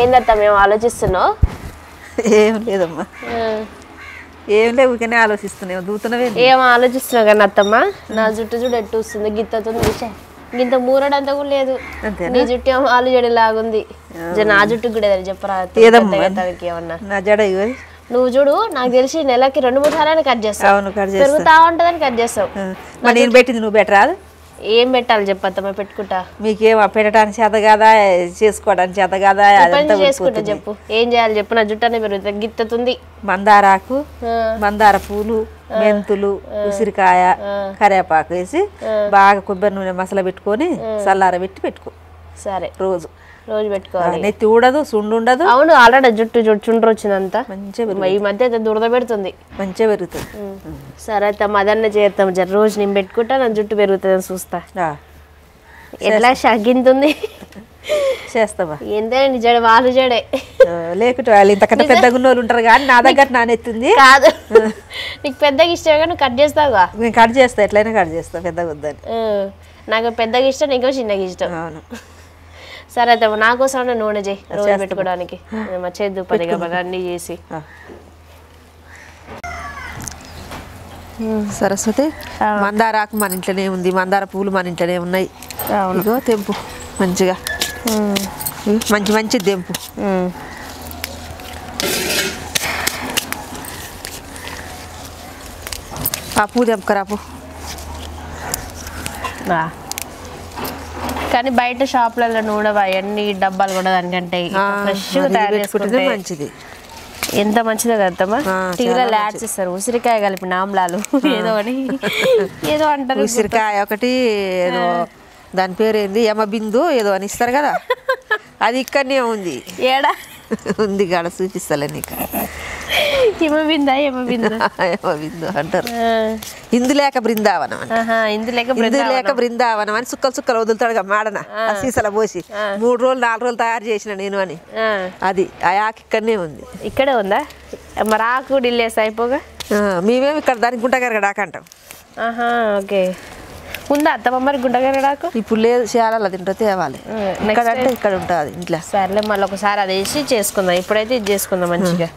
ఏందత్త మేము ఆలోచిస్తున్నావు? ఏం లేదమ్మా. ఏం లేవు ఊరికనే ఆలోచిస్తున్నావు దూతున్నవే ఏం ఆలోచిస్తున్నావు కానీ అత్తమ్మ? నా జుట్టు చూడు ఎట్టు వస్తుంది గిత్తతో చూసా గింత మూరడంతా కూడా లేదు? నీ జుట్టు ఏమో ఆలు జడి లాగుంది నా జుట్టుకు కూడా చెప్పరా ఏమన్నా? నా జడ నువ్వు చూడు నాకు తెలిసి నెలకి రెండు మూడు సార్లు కట్ చేస్తావు పెరుగుతా ఉంటుందని కట్ చేస్తావు. నేను పెట్టింది నువ్వు పెట్టరాదు? ఏం పెట్టాలి చెప్పత్తమ్మ పెట్టుకుంటా. మీకేం పెట్టడానికి చేత కాదా చేసుకోవడానికి చేత కాదా చేసుకుంటా. చెప్పు. ఏం చేయాలి చెప్పు నా జుట్టు అనేది పెరుగుతుంది గిత్తతుంది. మందారాకు మందార పూలు మెంతులు ఉసిరికాయ కరివేపాకు వేసి బాగా కొబ్బరి నూనె మసాలా పెట్టుకొని చల్లార పెట్టి పెట్టుకో. సరే. రోజు. రోజు పెట్టుకోవాలి. నెత్తి ఊడదు సుండు ఉండదు అవును ఆల్రెడీ జుట్టు చుండ్రు వచ్చిందంతా. మంచిగా ఈ మధ్య అయితే దురద పెడుతుంది. మంచిగా పెరుగుతుంది. సరే అత్త మదన్న చేస్తాం జర రోజు నేను పెట్టుకుంటా నా జుట్టు పెరుగుతుందని చూస్తా. ఎట్లా షగ్గింతుంది? చేస్తావా? నీ జడ వాళ్ళు జడే. లేకుంటే వాళ్ళు ఇంతకంటే పెద్ద గున్నోళ్ళు ఉంటారు కానీ నా దగ్గర నా నెత్తుంది. కాదు. నీకు పెద్దగా ఇష్టంగా నువ్వు కట్ చేస్తావుగా నేను కట్ చేస్తా ఎట్లయినా కట్ చేస్తా పెద్ద వద్దని. నాకు పెద్దగా ఇష్టం నీకో చిన్నగా ఇష్టం. అవును. సరే అయితే నా కోసం నూనె చేయి రోజు పెట్టుకోవడానికి. మా చేద్దు పదిగా అన్నీ చేసి. సరస్వతి మందార ఆకు మన ఇంట్లోనే ఉంది మందార పూలు మన ఇంట్లోనే ఉన్నాయి. ఇగో తెంపు మంచిగా. మంచి మంచి తెంపు. ఆ పూ తెంపుకరాపు. కానీ బయట షాపులలో నూనె అవన్నీ డబ్బాలు కూడా దానికంటే ఫ్రెష్ తయారు పెట్టుకుంటే చేసుకుంటే మంచిది. ఎంత మంచిదో కదమ్మా చాలా యాడ్స్ ఇస్తారు ఉసిరికాయ కలిపి నామలాలు ఏదో అని. ఏదో అంటారు. ఉసిరికాయ ఒకటి ఏదో దాని పేరు ఏంది? యమ బిందు ఏదో అని ఇస్తారు కదా. అది ఇక్కడనే ఉంది. ఏడా? ఉంది కాడ చూపిస్తలే నీకు. హిమ బిందా హిమ బిందా యమ బిందు అంటారు ఇందు లేక బృందావనం అని ఇందు లేక ఇందు లేక బృందావనం. అని సుక్కలు సుక్కలు వదులుతాడుగా మాడన. ఆ. సీసాల పోసి మూడు రోజులు నాలుగు రోజులు తయారు చేసిన నేను అని. అది ఆ ఆకు ఇక్కడనే ఉంది. ఇక్కడే ఉందా? మరి ఆకు డిల్లేసి అయిపోగా? మేమేమి ఇక్కడ దానికి గుంటగారు ఆకంటాం ఆహా ఓకే. ఉందా అత్తమ్మ మరి గుంటగరడాకు ఇప్పుడు లేదు చేయాలి తింటూ తేవాలి. ఇక్కడ అంటే ఇక్కడ ఉంటుంది ఇంట్లో. సర్లే మళ్ళీ ఒకసారి అది వేసి చేసుకుందాం. ఇప్పుడైతే ఇది చేసుకుందాం మంచిగా.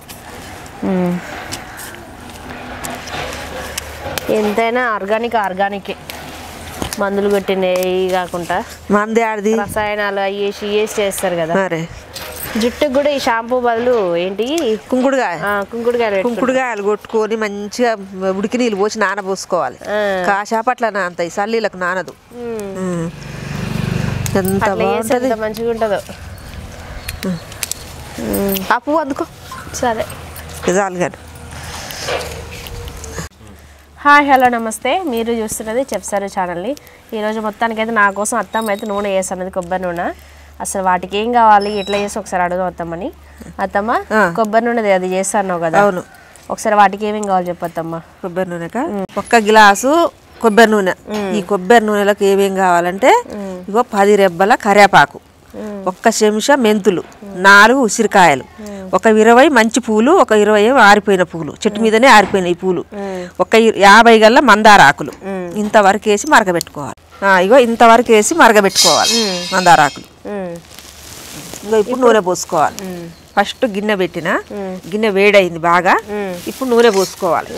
ఎంతైనా ఆర్గానిక్ ఆర్గానికే. మందులు కొట్టినవి కాకుండా మంది ఆడిది. రసాయనాలు అవి వేసి చేస్తారు కదా. మరే? జుట్టుకు కూడా ఈ షాంపూ బదులు ఏంటి? కుంకుడుగాయ. పెట్టుకుంటారు. కుంకుడుగాయలు కొట్టుకొని మంచిగా ఉడికి నీళ్ళు పోసి నానబోసుకోవాలి. ఆ. కాశాపట్ల నానతాయి. సల్లీలకు నానదు. అట్లా బాగుంటుంది. ఎంత మంచిగా ఉంటుందో ఆ పువ్వు అందుకో. సరే. చాలు కానీ హాయ్ హలో నమస్తే. మీరు చూస్తున్నది చెప్సారు ఛానల్ని. ఈరోజు మొత్తానికైతే నా కోసం అత్తమ్మ అయితే నూనె వేస్తున్నది కొబ్బరి నూనె. అసలు వాటికి ఏం కావాలి? ఎట్లా చేసి ఒకసారి అడుగుదాం అత్తమ్మని. అత్తమ్మ. కొబ్బరి నూనె అది చేస్తాను కదా. అవును. ఒకసారి వాటికి ఏమేం కావాలి చెప్పత్తమ్మ కొబ్బరి నూనెక ఒక్క గిలాసు కొబ్బరి నూనె. ఈ కొబ్బరి నూనెలకు ఏమేం కావాలంటే ఇగో పది రెబ్బల కరివేపాకు ఒక్క చెంచా మెంతులు నాలుగు ఉసిరికాయలు. ఒక ఇరవై మంచి పూలు ఒక ఇరవై ఆరిపోయిన పూలు. చెట్టు మీదనే ఆరిపోయినాయి పూలు. ఒక యాభై గల్ల మందార ఆకులు ఇంతవరకు వేసి మరగబెట్టుకోవాలి. ఇగో ఇంతవరకు వేసి మరగబెట్టుకోవాలి మందార ఆకులు ఇంకా ఇప్పుడు నూనె పోసుకోవాలి. ఫస్ట్ గిన్నె పెట్టిన గిన్నె వేడైంది బాగా. ఇప్పుడు నూనె పోసుకోవాలి.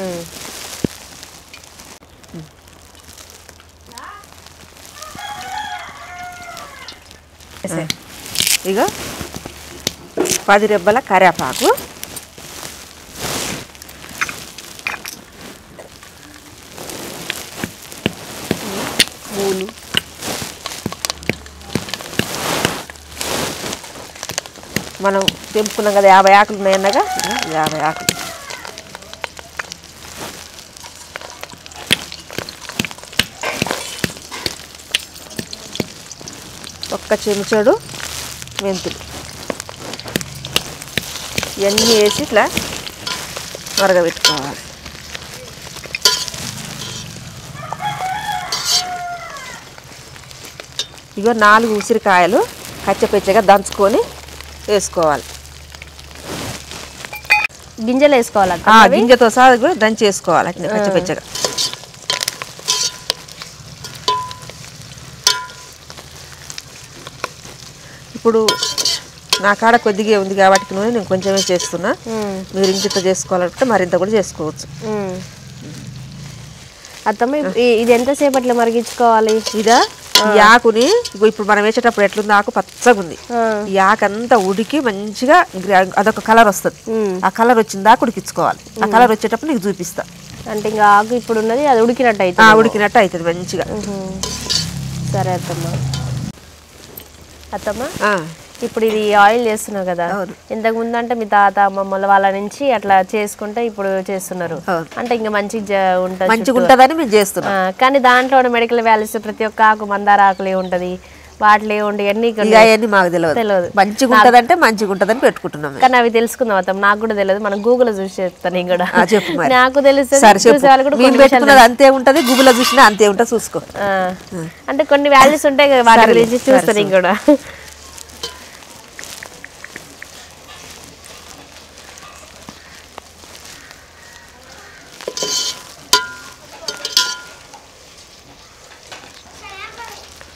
ఉమ్. ఇక పది రెబ్బల కరివేపాకు పూలు మనం తెంపుకున్నాం కదా యాభై ఆకులు ఉన్నాయన్నగా యాభై ఆకులు. ఒక్క చెంచాడు మెంతులు. ఇవన్నీ వేసి ఇట్లా మరగబెట్టుకోవాలి. ఇగో నాలుగు ఉసిరికాయలు కచ్చపెచ్చగా దంచుకొని వేసుకోవాలి. గింజలు వేసుకోవాలి? గింజతో సహా కూడా దంచి వేసుకోవాలి అట్లా కచ్చపెచ్చగా ఇప్పుడు నా కాడ కొద్దిగా ఉంది కాబట్టి నూనె నేను కొంచెమే చేస్తున్నా. మీరు ఇంకింత చేసుకోవాలంటే మరింత కూడా చేసుకోవచ్చు. అత్తమ్మ ఇది ఎంతసేపట్లో మరిగించుకోవాలి? ఇదా? ఈ ఆకుని ఇప్పుడు మనం వేసేటప్పుడు ఎట్లుంది ఆకు పచ్చగా ఉంది. ఈ ఆకు అంతా ఉడికి మంచిగా అదొక కలర్ వస్తుంది. ఆ కలర్ వచ్చిన దాకా ఉడికించుకోవాలి. ఆ కలర్ వచ్చేటప్పుడు నీకు చూపిస్తా. అంటే ఇంకా ఆకు ఇప్పుడు ఉన్నది అది ఉడికినట్టు ఆ, అయితే ఉడికినట్టు అవుతుంది మంచిగా. సరే అత్తమ్మ. అత్తమ్మ? ఇప్పుడు ఇది ఆయిల్ చేస్తున్నావు కదా. ఇంతకు ముందు అంటే మీ తాత అమ్మమ్మల వాళ్ళ నుంచి అట్లా చేసుకుంటే ఇప్పుడు చేస్తున్నారు. అంటే ఇంకా మంచిగా ఉంటుంది మంచిగా ఉంటుందని మేము చేస్తున్నాం. కానీ దాంట్లో మెడికల్ వాల్యూస్ ప్రతి ఒక్క ఆకు మందార ఆకులే ఉంటది. వాటిలో ఉండి అన్ని అవన్నీ మాకు తెలియదు తెలియదు. మంచిగా ఉంటుందంటే మంచిగా ఉంటుందని పెట్టుకుంటున్నాం. కానీ అవి తెలుసుకుందాం అత్తం నాకు కూడా తెలియదు మనం గూగుల్ చూసి చెప్తాను నేను కూడా. నాకు తెలుస్తుంది అంతే ఉంటది గుబులో చూసినా అంతే ఉంటుంది చూసుకో. అంటే కొన్ని వాల్యూస్ ఉంటాయి కదా వాటి గురించి చూస్తాను నేను కూడా.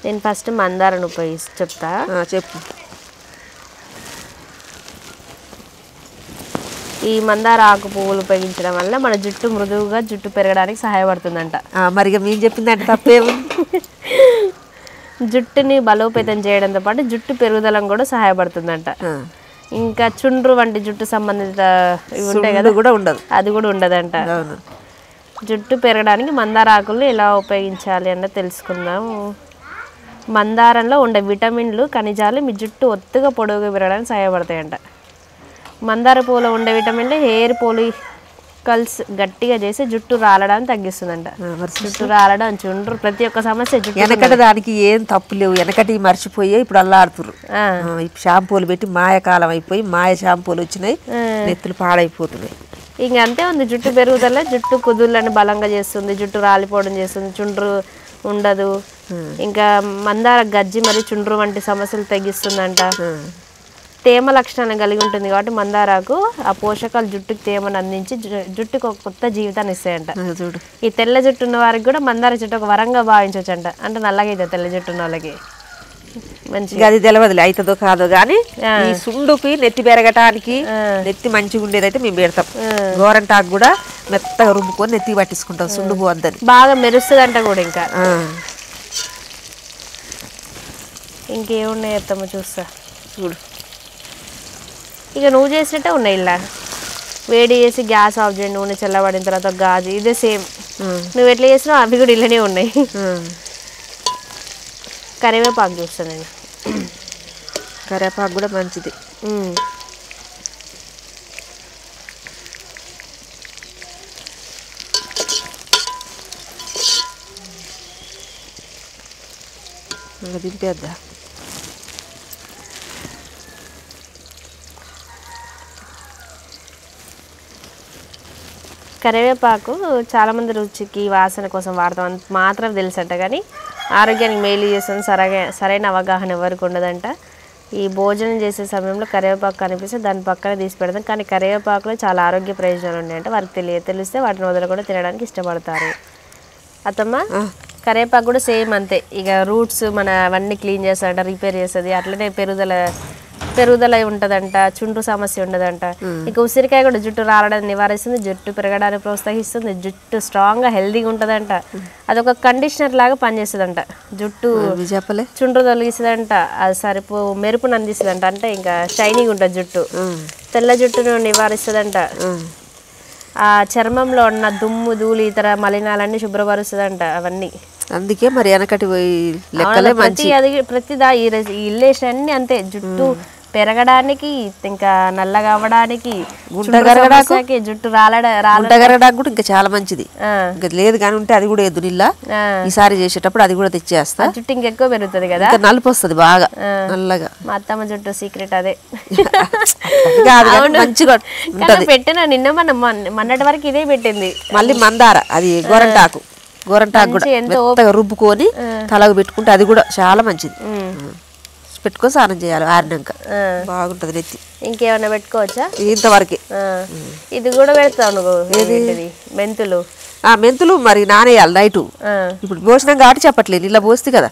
నేను ఫస్ట్ మందారను ఉపయోగిసి చెప్తా. ఆ, చెప్పు. ఈ మందార ఆకు పువ్వులు ఉపయోగించడం వల్ల మన జుట్టు మృదువుగా జుట్టు పెరగడానికి సహాయపడుతుందంట. మరి మేము చెప్పిందంటే తప్పేముంది? జుట్టుని బలోపేతం చేయడంతో పాటు జుట్టు పెరుగుదలకు కూడా సహాయపడుతుందంట. ఇంకా చుండ్రు వంటి జుట్టు సంబంధిత ఇవి ఉంటాయి కదా కూడా ఉండదు. అది కూడా ఉండదంట. జుట్టు పెరగడానికి మందార ఆకులు ఎలా ఉపయోగించాలి అన్నది తెలుసుకుందాం మందారంలో ఉండే విటమిన్లు ఖనిజాలు మీ జుట్టు ఒత్తుగా పొడవుగా పెరగడానికి సహాయపడతాయంట. మందార పూలో ఉండే విటమిన్లు హెయిర్ పోలికల్స్ గట్టిగా చేసి జుట్టు రాలడానికి తగ్గిస్తుందంట. జుట్టు రాలడం చుండ్రు. ప్రతి ఒక్క సమస్య జుట్టు వెనకటి దానికి ఏం తప్పు లేవు. వెనకటి మర్చిపోయి ఇప్పుడు ఆ, ఇప్పుడు షాంపూలు పెట్టి మాయ కాలం అయిపోయి మాయ షాంపూలు వచ్చినాయి నెత్తులు పాడైపోతున్నాయి. ఇంక అంతే ఉంది. జుట్టు పెరుగుదల జుట్టు కుదుళ్ళని బలంగా చేస్తుంది జుట్టు రాలిపోవడం చేస్తుంది చుండ్రు ఉండదు. ఇంకా మందార గజ్జి మరియు చుండ్రు వంటి సమస్యలు తగ్గిస్తుందంట తేమ లక్షణాలను కలిగి ఉంటుంది కాబట్టి మందారాకు ఆ పోషకాలు జుట్టుకి తేమను అందించి జుట్టుకు ఒక కొత్త జీవితాన్ని ఇస్తాయంట. ఈ తెల్ల జుట్టు ఉన్న వారికి కూడా మందార జుట్టు ఒక వరంగా భావించవచ్చు అంట అంటే నల్లగా అయితే తెల్ల జుట్టు ఉన్న వాళ్ళకి. మంచి ఇక అది తెలియదులే అవుతుందో కాదో కానీ ఈ సుండుకి నెత్తి పెరగటానికి నెత్తి మంచిగా ఉండేదైతే మేము పెడతాం. గోరంటాకు కూడా మెత్తగా రుబ్బుకొని నెత్తి పట్టించుకుంటాం సుండు పోద్దని బాగా మెరుస్తుందంట కూడా ఇంకా. ఇంకేమున్నాయి అత్తమ్మ చూస్తా. చూడు. ఇక నువ్వు చేసినట్టే ఉన్నాయి ఇలా. వేడి చేసి గ్యాస్ ఆఫ్ చేయండి నూనె చల్లబడిన తర్వాత గాజు ఇదే సేమ్. నువ్వు ఎట్లా చేసినావు అవి కూడా ఇళ్ళనే ఉన్నాయి. కరివేపాకు చూస్తాను నేను. కరివేపాకు కూడా మంచిది. దింపేద్దా కరివేపాకు చాలామంది రుచికి వాసన కోసం వాడతాం. అంత మాత్రం తెలుసంట కానీ ఆరోగ్యానికి మేలు చేస్తుంది. సరగా సరైన అవగాహన ఎవరికి ఉండదంట. ఈ భోజనం చేసే సమయంలో కరివేపాకు కనిపిస్తే దాని పక్కన తీసి పెడతాం కానీ కరివేపాకులో చాలా ఆరోగ్య ప్రయోజనాలు ఉన్నాయంట. వారికి తెలియ తెలిస్తే వాటిని వదిలి కూడా తినడానికి ఇష్టపడతారు. అత్తమ్మ కరివేపాకు కూడా సేమ్ అంతే. ఇక రూట్స్ మన అవన్నీ క్లీన్ చేస్తాడంట రిపేర్ చేస్తుంది. అట్లనే పెరుగుదల పెరుగుదల ఉంటుందంట చుండ్రు సమస్య ఉండదంట. ఇక ఉసిరికాయ కూడా జుట్టు రాలడానికి నివారిస్తుంది జుట్టు పెరగడానికి ప్రోత్సహిస్తుంది జుట్టు స్ట్రాంగ్గా హెల్దీగా ఉంటుందంట. అదొక కండిషనర్ లాగా పనిచేస్తుందంట. జుట్టు చుండ్రు తొలగిస్తుందంట అది సరిపో మెరుపును అందిస్తుందంట. అంటే ఇంకా షైనింగ్ ఉంటుంది జుట్టు. తెల్ల జుట్టును నివారిస్తుందంట. ఆ చర్మంలో ఉన్న దుమ్ము ధూళి ఇతర మలినాలన్నీ శుభ్రపరుస్తుందంట అవన్నీ. అందుకే మరి వెనకటి పోయి లెక్కలే అది ప్రతి దా ఈ రెసి- ఈ ఇల్లేషన్ అన్ని అంతే. జుట్టు పెరగడానికి ఇంకా నల్లగా అవ్వడానికి జుట్టు రాలడ కూడా ఇంకా చాలా మంచిది. ఇంకా లేదు కానీ ఉంటే అది కూడా ఎదునిల్లా. ఈసారి చేసేటప్పుడు అది కూడా తెచ్చేస్తా. జుట్టు ఇంకెక్కువ పెరుగుతుంది కదా? నలుపు వస్తుంది బాగా నల్లగా. మా అత్తమ్మ జుట్టు సీక్రెట్ అదే. మంచిగా పెట్టిన నిన్న మన మొన్న- మొన్నటి వరకు ఇదే పెట్టింది. మళ్ళీ మందార అది గోరంటాకు. గోరంటాకు కూడా రుబ్బుకొని తలకు పెట్టుకుంటే అది కూడా చాలా మంచిది. పెట్టుకొని స్నానం చేయాలి ఆరినాక. బాగుంటది నెత్తి. ఇంకేమన్నా పెట్టుకోవచ్చా? ఇంతవరకే. ఇది కూడా పెడతావు నువ్వు ఏంటిది? మెంతులు. ఆ మెంతులు మరి నానేయాలి నైటు. ఇప్పుడు పోసినాం కాబట్టి చెప్పట్లేదు ఇలా పోస్తే కదా.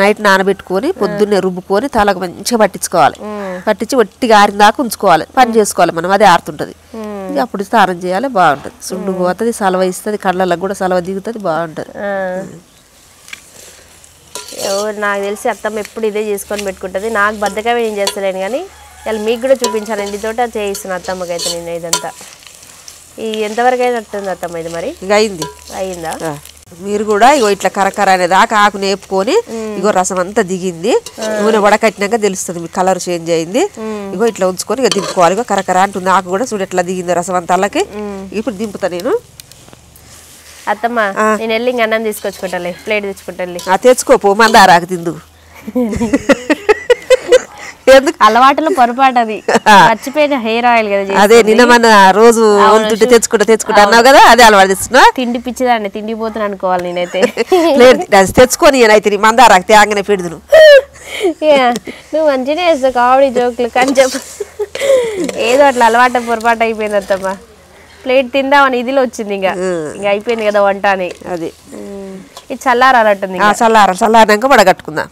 నైట్ నానబెట్టుకొని పొద్దున్నే రుబ్బుకొని తలకు మంచిగా పట్టించుకోవాలి. పట్టించి ఒట్టిగా ఆరిన దాకా ఉంచుకోవాలి. పని చేసుకోవాలి మనం అదే ఆరుతుంటుంది. అప్పుడు స్నానం చేయాలి బాగుంటుంది. సుండు పోతుంది సలవ ఇస్తుంది కళ్ళలకు కూడా సలవ దిగుతుంది బాగుంటుంది. ఎవరు నాకు తెలిసి అత్తమ్మ ఎప్పుడు ఇదే చేసుకొని పెట్టుకుంటుంది. నాకు బద్దకమే నేను చేస్తలేను కానీ ఇలా మీకు కూడా చూపించాను ఇంటితోట చేయిస్తున్నా అత్తమ్మకి అయితే నేను ఇదంతా. ఈ ఎంతవరకు అయినట్టుంది అత్తమ్మ ఇది మరి? ఇక అయింది. అయిందా. మీరు కూడా ఇగో ఇట్లా కరకర అనే దాకా ఆకు నేపుకొని ఇగో రసం అంతా దిగింది. నూనె వడకట్టినాక తెలుస్తుంది మీ కలర్ చేంజ్ అయింది. ఇగో ఇట్లా ఉంచుకొని ఇక దింపుకోవాలి. ఇగో కరకర అంటుంది. ఆకు కూడా చూడు ఎట్లా దిగింది రసం అంతా అల్లకి. ఇప్పుడు దింపుతా నేను. అత్తమ్మ నేను వెళ్ళి ఇంక అన్నం తీసుకొచ్చుకుంటాలే ప్లేట్ తెచ్చుకుంటాలి ఆ తెచ్చుకోపో మందారాకు తిందు. ఎందుకు? అలవాటులో పొరపాటు అది. మర్చిపోయిన హెయిర్ ఆయిల్ కదా. అదే నిన్న మన రోజు తెచ్చుకుంటా తెచ్చుకుంటా అన్నావు కదా అదే అలవాటు తెస్తున్నా తిండి పిచ్చిదాన్ని తిండిపోతున్నా అనుకోవాలి నేనైతే. లేదు తెచ్చుకొని అయితే నీ మందారాకు తేంగానే పెడుదును ఏ, నువ్వు మంచిగా వేస్తావు కామెడీ జోకులు కానీ చెప్పు. ఏదో అట్లా అలవాటు పొరపాటు అయిపోయింది అత్తమ్మ. ప్లేట్ తిందామని ఇదిలో వచ్చింది ఇంకా. ఇంకా అయిపోయింది కదా వంట అని అది ఇది చల్లారాలంటుంది చల్లార చల్లారినాక వడగట్టుకుందాం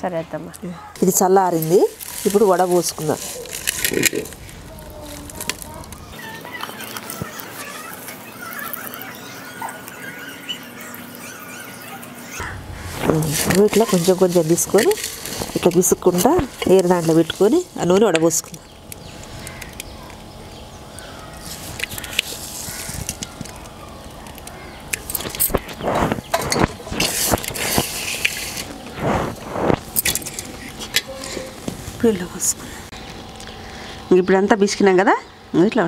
సరే అత్తమ్మ. ఇది చల్లారింది ఇప్పుడు వడ పోసుకుందాం. ఇట్లా కొంచెం కొంచెం తీసుకొని ఇట్లా పిసుక్కుంటా ఏరు దాంట్లో పెట్టుకొని ఆ నూనె వడబోసుకుందాం ఇట్లా పోసుకుందాం ఇప్పుడంతా పిసికినాం కదా ఇట్లా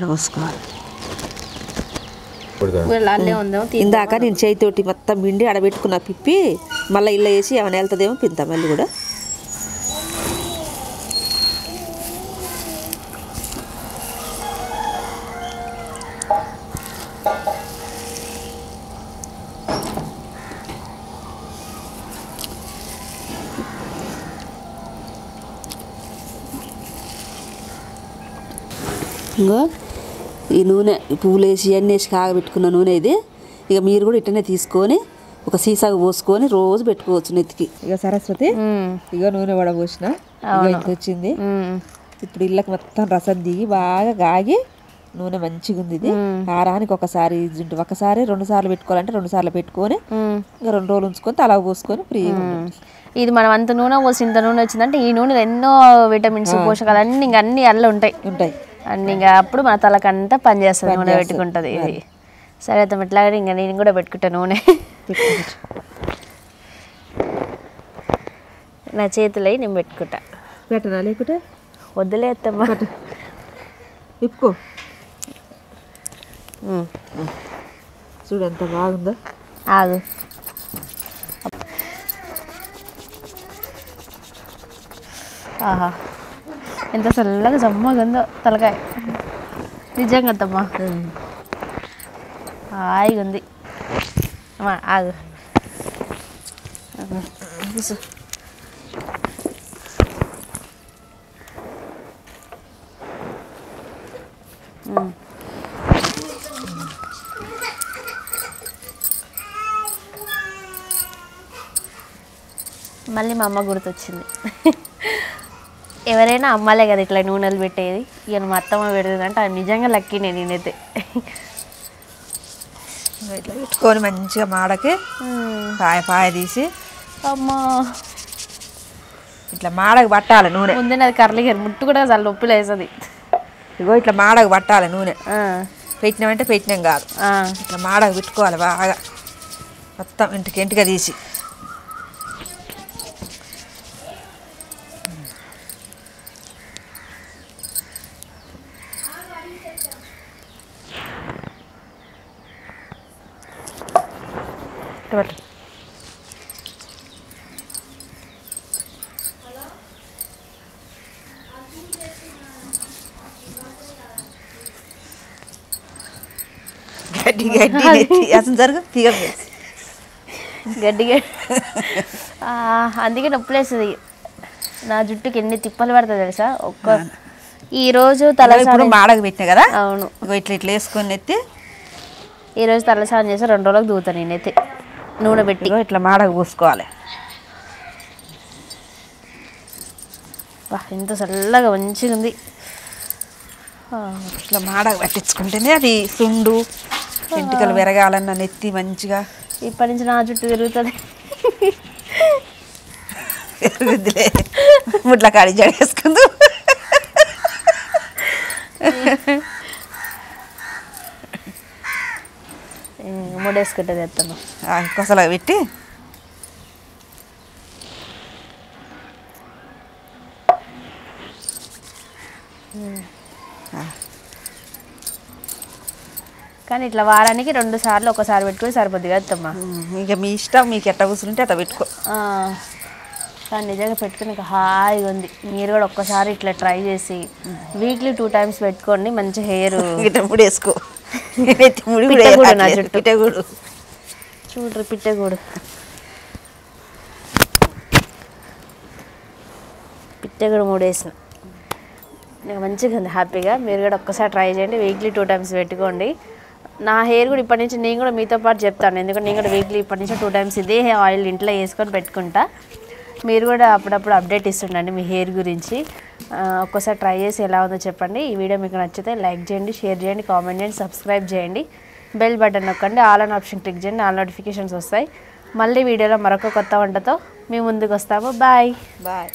అల్లే ఉందాం ఇందాక నేను చేతితోటి మొత్తం పిండి ఆడబెట్టుకున్న పిప్పి మళ్ళీ ఇల్లు వేసి ఏమైనా వెళ్తుందేమో పింతా మళ్ళీ కూడా ఇంకో ఈ నూనె వేసి అన్నీ వేసి కాగబెట్టుకున్న నూనె ఇది. ఇక మీరు కూడా ఇట్టనే తీసుకొని ఒక సీసాకు పోసుకొని రోజు పెట్టుకోవచ్చు నెత్తికి. ఇక సరస్వతి ఇక నూనె వడబోసిన ఇక ఇంత వచ్చింది. ఇప్పుడు ఇళ్ళకి మొత్తం రసం దిగి బాగా గాగి నూనె మంచిగా ఉంది ఇది. కారానికి ఒకసారి ఇది ఒకసారి రెండు సార్లు పెట్టుకోవాలంటే రెండు సార్లు పెట్టుకొని ఇంకా రెండు రోజులు ఉంచుకొని తల పోసుకొని ఫ్రీగా ఉంటుంది. ఇది మనం అంత నూనె పోసి ఇంత నూనె వచ్చిందంటే ఈ నూనెలో ఎన్నో విటమిన్స్ పోషకాలు అన్ని ఇంకా అన్ని అల్ల ఉంటాయి. ఉంటాయి. అన్ని ఇంకా అప్పుడు మన తలకంతా పనిచేస్తుంది నూనె పెట్టుకుంటుంది ఇది. సరే అయితే ఇట్లాగే ఇంకా నేను కూడా పెట్టుకుంటా నూనె. నా చేతులు అయి నేను పెట్టుకుంటా. పెట్టనా లేకుంటే? వద్దులే అత్తమ్మ. ఇప్పుకో చూడు ఎంత బాగుందో. ఆగు. ఆహా. ఎంత చల్లగా జమ్మగా ఉందో తలకాయ. నిజంగా అత్తమ్మ హాయిగా ఉంది. అమ్మా ఆగు. మళ్ళీ మా అమ్మ గుర్తొచ్చింది. ఎవరైనా అమ్మాలే కదా ఇట్లా నూనెలు పెట్టేది. ఇక మా అత్తమ్మ పెడుతుంది అంటే అది నిజంగా లక్కీనే నేనైతే. ఇట్లా పెట్టుకొని మంచిగా మాడకి పాయ పాయ తీసి అమ్మా. ఇట్లా మాడకు పట్టాలి నూనె. ముందే నాది కర్లీ హెయిర్ ముట్టు కూడా చాలా నొప్పి లేస్తుంది. ఇగో ఇట్లా మాడకు పట్టాలి నూనె. పెట్టినామంటే పెట్టినాం కాదు. ఇట్లా మాడకు పెట్టుకోవాలి బాగా. మొత్తం ఇంటికి ఇంటిగా తీసి ఇట్లా పెట్టు. గడ్డి గడ్డి నెత్తి అసలు జరుగు తీగ గడ్డిగా ఆ, అందుకే నొప్పి లేస్తుంది నా జుట్టుకి ఎన్ని తిప్పలు పడుతుంది తెలుసా? ఒక్క ఈరోజు ఇప్పుడు తలస్నానం మాడకు పెట్టినా కదా? అవును. ఇట్లా ఇట్లా వేసుకొని ఎత్తి. ఈరోజు తలస్నానం చేసి రెండు రోజులకు దూతాను నేనైతే. నూనె పెట్టి. ఇట్లా మాడకు పూసుకోవాలి. ఎంత చల్లగా మంచిగా ఉంది ఇట్లా మాడ పట్టించుకుంటేనే అది సుండు. ఎంటికలు విరగాలన్న నెత్తి మంచిగా. ఇప్పటి నుంచి నా చుట్టూ తిరుగుతుంది. పెరుగుద్దిలే ముట్ల కాడి జడేసుకుందు. ముడేసుకుంటుంది కొసలా పెట్టి. కానీ ఇట్లా వారానికి రెండు సార్లు ఒకసారి పెట్టుకుని సరిపోద్ది కదా అత్తమ్మ. ఉమ్, ఇక మీ ఇష్టం మీకు ఎట్ట కూర్చుంటే అట్ట పెట్టుకో. కానీ నిజంగా పెట్టుకుని హాయిగా ఉంది. మీరు కూడా ఒక్కసారి ఇట్లా ట్రై చేసి వీక్లీ టూ టైమ్స్ పెట్టుకోండి మంచి హెయిర్. ఇట్ట ముడి వేసుకో. ముడి పిట్టగూడు చూడరు పిట్టగూడు పిట్టగూడు మూడేసిన నాకు మంచిగా ఉంది హ్యాపీగా. మీరు కూడా ఒక్కసారి ట్రై చేయండి. వీక్లీ టూ టైమ్స్ పెట్టుకోండి. నా హెయిర్ కూడా ఇప్పటి నుంచి నేను కూడా మీతో పాటు చెప్తాను. ఎందుకంటే నేను కూడా వీక్లీ ఇప్పటి నుంచి టూ టైమ్స్ ఇదే ఆయిల్ ఇంట్లో వేసుకొని పెట్టుకుంటా. మీరు కూడా అప్పుడప్పుడు అప్డేట్ ఇస్తుండండి మీ హెయిర్ గురించి. ఒక్కసారి ట్రై చేసి ఎలా ఉందో చెప్పండి. ఈ వీడియో మీకు నచ్చితే లైక్ చేయండి షేర్ చేయండి కామెంట్ చేయండి సబ్స్క్రైబ్ చేయండి. బెల్ బటన్ నొక్కండి ఆల్ అన్ ఆప్షన్ క్లిక్ చేయండి ఆల్ నోటిఫికేషన్స్ వస్తాయి. మళ్ళీ వీడియోలో మరొక కొత్త వంటతో మీ ముందుకు వస్తాము. Bye bye